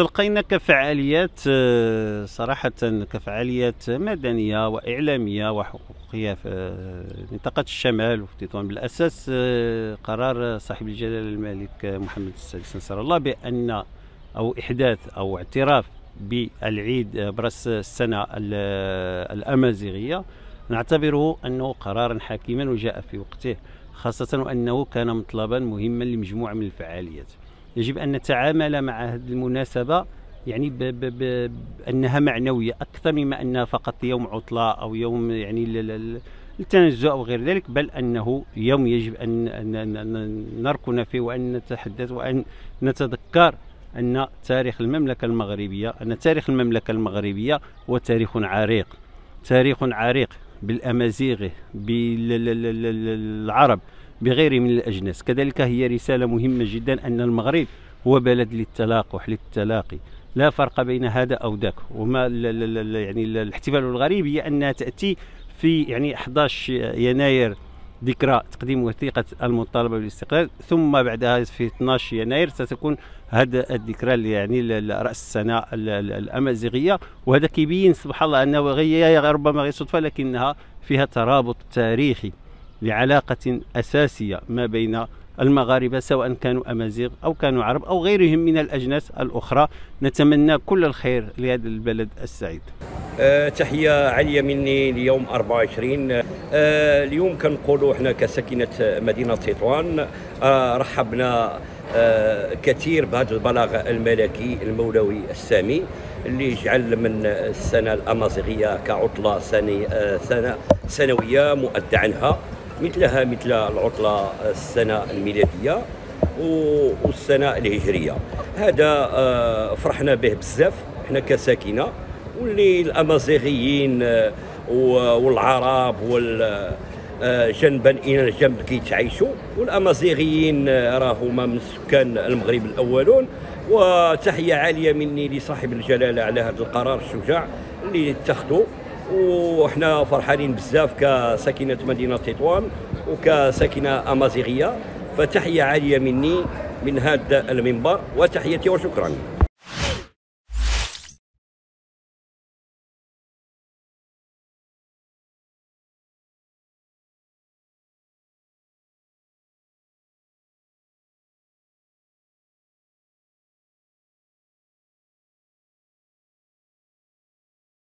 تلقينا كفعاليات آه، صراحة كفعاليات مدنية وإعلامية وحقوقية في آه، منطقة الشمال وفي تطوان بالأساس آه، قرار صاحب الجلالة الملك محمد السادس نصر الله بأن أو إحداث أو اعتراف بالعيد برأس السنة الأمازيغية. نعتبره أنه قرارا حكيما وجاء في وقته خاصة وأنه كان مطلبا مهما لمجموعة من الفعاليات. يجب أن نتعامل مع هذه المناسبة يعني ب ب ب بأنها معنوية أكثر مما أنها فقط يوم عطلة أو يوم يعني التنزه أو غير ذلك بل أنه يوم يجب أن, نركن فيه وأن نتحدث وأن نتذكر أن تاريخ المملكة المغربية أن تاريخ المملكة المغربية هو تاريخ عريق تاريخ عريق بالأمازيغ بالعرب بغيره من الأجناس. كذلك هي رسالة مهمة جدا أن المغرب هو بلد للتلاقح للتلاقي. لا فرق بين هذا أو ذاك. وما يعني الاحتفال الغريب هي أنها تأتي في يعني 11 يناير ذكرى تقديم وثيقة المطالبة بالاستقلال. ثم بعدها في 12 يناير ستكون هذا الذكرى يعني رأس السنة الأمازيغية. وهذا كيبين سبحان الله أنه ربما غير صدفة لكنها فيها ترابط تاريخي. لعلاقة أساسية ما بين المغاربة سواء كانوا أمازيغ أو كانوا عرب أو غيرهم من الأجناس الأخرى. نتمنى كل الخير لهذا البلد السعيد. أه تحية عالية مني ليوم 24 أه اليوم كنقولوا إحنا كساكنة مدينة تطوان أه رحبنا أه كثير بهذا البلاغ الملكي المولوي السامي اللي جعل من السنة الأمازيغية كعطلة أه سنة سنوية مؤدى عنها. مثلها مثل العطلة السنة الميلادية والسنة الهجرية. هذا آه، فرحنا به بزاف. إحنا كساكنة. واللي الأمازيغيين آه، والعرب وال آه، جنبا إلى الجنب كيتعايشوا والأمازيغيين راهما من سكان المغرب الأولون. وتحية عالية مني لصاحب الجلالة على هذا القرار الشجاع اللي اتخذوا وحنا فرحانين بزاف كساكنة مدينة تطوان وكساكنة أمازيغية. فتحية عالية مني من هذا المنبر وتحياتي وشكرا.